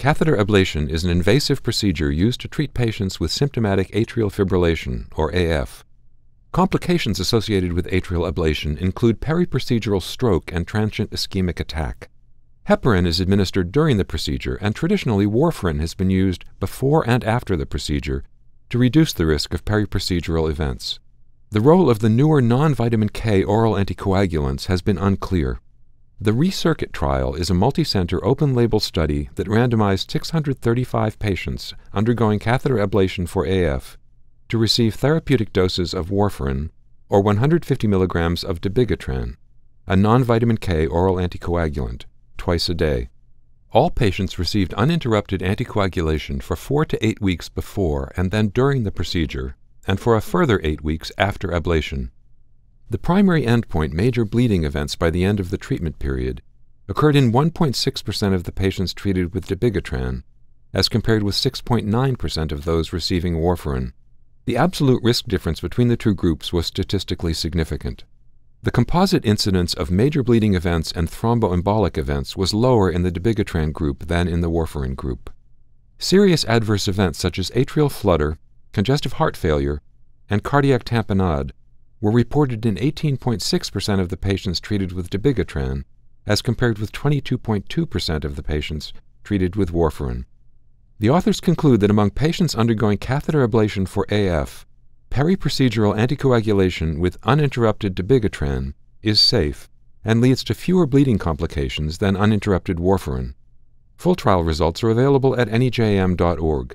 Catheter ablation is an invasive procedure used to treat patients with symptomatic atrial fibrillation, or AF. Complications associated with atrial ablation include periprocedural stroke and transient ischemic attack. Heparin is administered during the procedure, and traditionally warfarin has been used before and after the procedure to reduce the risk of periprocedural events. The role of the newer non vitamin K oral anticoagulants has been unclear. The ReCircuit trial is a multicenter open label study that randomized 635 patients undergoing catheter ablation for AF to receive therapeutic doses of warfarin or 150 milligrams of dabigatran, a non-vitamin K oral anticoagulant, twice a day. All patients received uninterrupted anticoagulation for 4 to 8 weeks before and then during the procedure and for a further 8 weeks after ablation. The primary endpoint, major bleeding events by the end of the treatment period, occurred in 1.6% of the patients treated with dabigatran, as compared with 6.9% of those receiving warfarin. The absolute risk difference between the two groups was statistically significant. The composite incidence of major bleeding events and thromboembolic events was lower in the dabigatran group than in the warfarin group. Serious adverse events such as atrial flutter, congestive heart failure, and cardiac tamponade were reported in 18.6% of the patients treated with dabigatran, as compared with 22.2% of the patients treated with warfarin. The authors conclude that among patients undergoing catheter ablation for AF, periprocedural anticoagulation with uninterrupted dabigatran is safe and leads to fewer bleeding complications than uninterrupted warfarin. Full trial results are available at nejm.org.